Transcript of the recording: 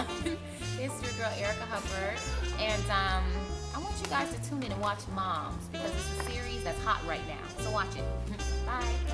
everyone. it's your girl Erica Hubbard, and um, I want you guys to tune in and watch Moms because it's a series that's hot right now. So watch it. Bye.